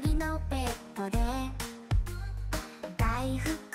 りのベッドで。大福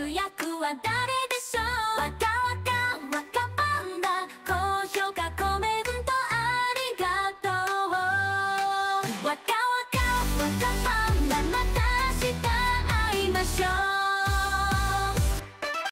主役は誰でしょう？